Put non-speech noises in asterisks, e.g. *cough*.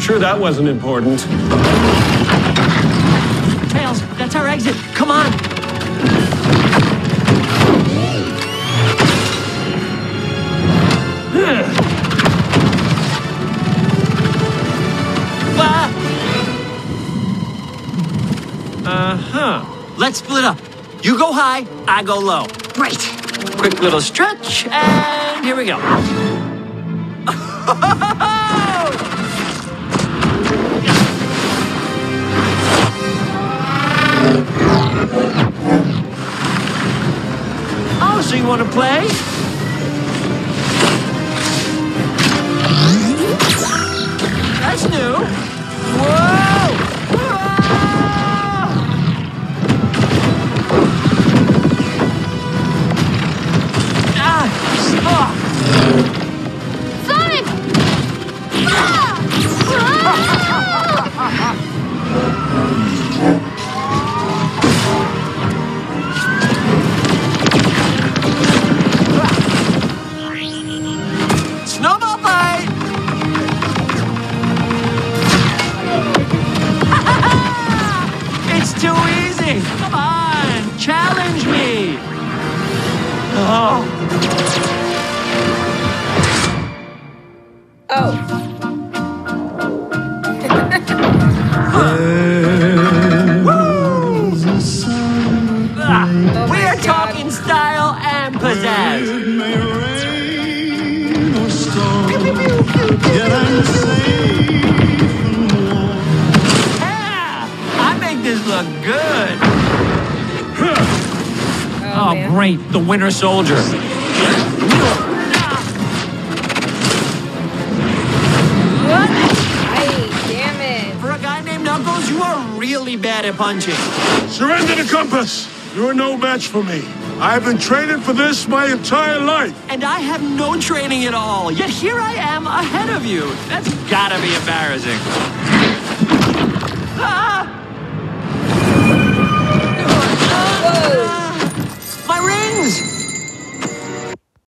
sure that wasn't important. Tails, that's our exit. Come on. Uh-huh. Let's split up. You go high, I go low. Great. Quick little stretch, and here we go. *laughs* want to play? That's new. Whoa! Whoa! Ah! Ah! Too easy. Come on, challenge me. Oh, Oh. ah, Oh my we're talking style and pizzazz. This look good. Oh, Oh, great, the Winter Soldier. Ay, damn it. For a guy named Knuckles, you are really bad at punching. Surrender the compass. You're no match for me. I've been training for this my entire life. And I have no training at all, yet here I am ahead of you. That's gotta be embarrassing.